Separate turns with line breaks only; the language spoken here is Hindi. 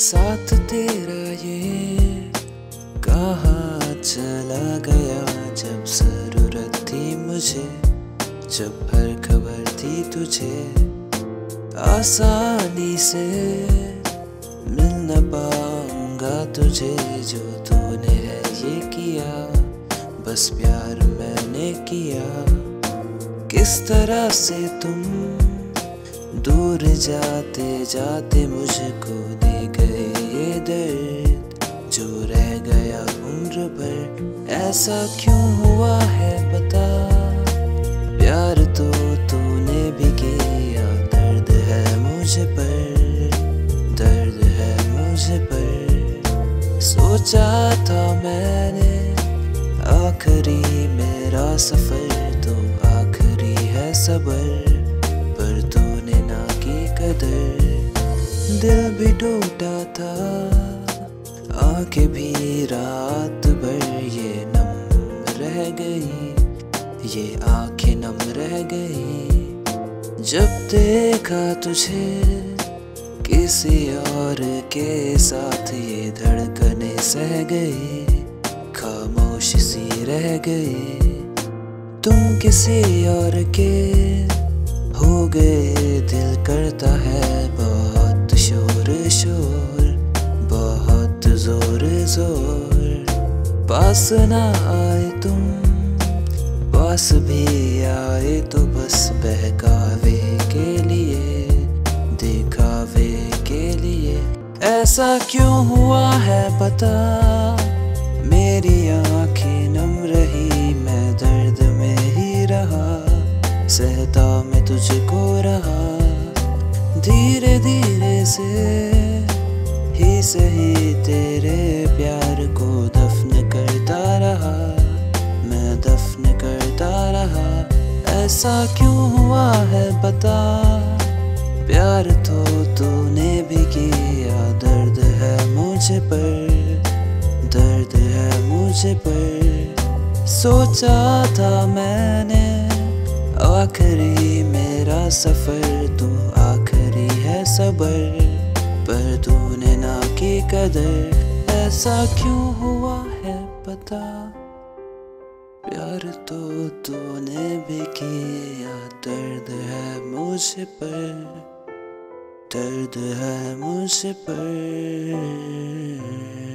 साथ तेरा ये कहा चला गया जब ज़रूरत थी मुझे, जब हर खबर थी तुझे। आसानी से मिल न पाऊँगा तुझे जो तूने है ये किया, बस प्यार मैंने किया। किस तरह से तुम दूर जाते जाते मुझको दे ऐसा क्यों हुआ है बता प्यार तो तूने भी किया, दर्द है मुझे पर, दर्द है मुझे पर। सोचा था मैंने, आखिरी मेरा सफ़र तो आखिरी है सबर, पर तूने ना की कदर। दिल भी टूटा था, आँखें भी रात ये आँखें नम रह गई। जब देखा तुझे किसी और के साथ ये धड़कने सह गई, खामोश सी रह गई। तुम किसी और के हो गए, दिल करता है बहुत शोर शोर बहुत ज़ोर ज़ोर पास ना आए तुम पास भी आए तो बस बहकावे के लिए, दिखावे के लिए। ऐसा क्यों हुआ है पता? मेरी आँखें नम रही, मैं दर्द में ही रहा, सहता मैं तुझको रहा। धीरे धीरे से ही सही ऐसा क्यों हुआ है बता प्यार तो तूने भी किया, दर्द है मुझे पर, दर्द है मुझे पर। सोचा था मैंने, आखिरी मेरा सफ़र, तू आखिरी है सबर। पर तूने ना की कदर, ऐसा क्यों हुआ है पता? प्यार तो तूने भी किया दर्द है मुझ पर दर्द है मुझ पर।